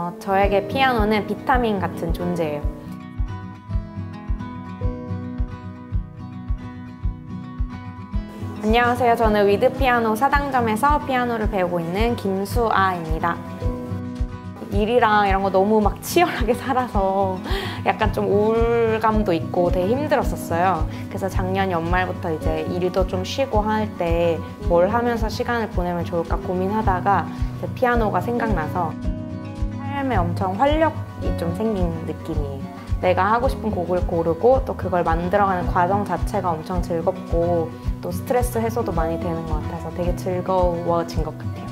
어, 저에게 피아노는 비타민 같은 존재예요. 안녕하세요. 저는 위드 피아노 사당점에서 피아노를 배우고 있는 김수아입니다. 일이랑 이런 거 너무 막 치열하게 살아서 약간 좀 우울감도 있고 되게 힘들었었어요. 그래서 작년 연말부터 이제 일도 좀 쉬고 할 때 뭘 하면서 시간을 보내면 좋을까 고민하다가 피아노가 생각나서 삶에 엄청 활력이 좀 생긴 느낌이에요. 내가 하고 싶은 곡을 고르고 또 그걸 만들어가는 과정 자체가 엄청 즐겁고 또 스트레스 해소도 많이 되는 것 같아서 되게 즐거워진 것 같아요.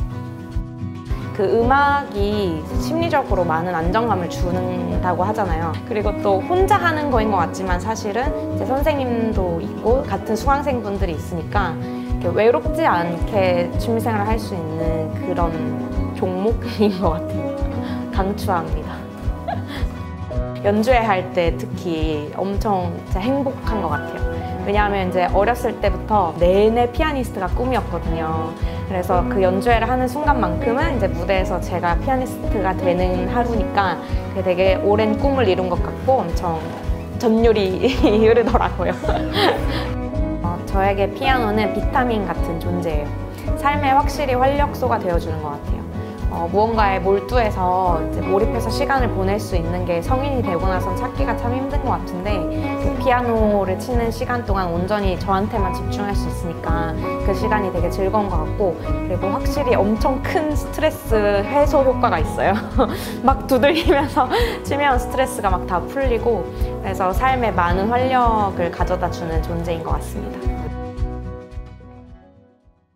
그 음악이 심리적으로 많은 안정감을 주는다고 하잖아요. 그리고 또 혼자 하는 거인 것 같지만 사실은 제 선생님도 있고 같은 수강생분들이 있으니까 외롭지 않게 취미생활을 할 수 있는 그런 종목인 것 같아요. 강추합니다. 연주회 할 때 특히 엄청 행복한 것 같아요. 왜냐하면 이제 어렸을 때부터 내내 피아니스트가 꿈이었거든요. 그래서 그 연주회를 하는 순간만큼은 이제 무대에서 제가 피아니스트가 되는 하루니까 그게 되게 오랜 꿈을 이룬 것 같고 엄청 전율이 흐르더라고요. 어, 저에게 피아노는 비타민 같은 존재예요. 삶에 확실히 활력소가 되어주는 것 같아요. 어, 무언가에 몰두해서 몰입해서 시간을 보낼 수 있는 게 성인이 되고 나선 찾기가 참 힘든 것 같은데 그 피아노를 치는 시간 동안 온전히 저한테만 집중할 수 있으니까 그 시간이 되게 즐거운 것 같고 그리고 확실히 엄청 큰 스트레스 해소 효과가 있어요. 막 두들기면서 치면 스트레스가 막 다 풀리고 그래서 삶에 많은 활력을 가져다 주는 존재인 것 같습니다.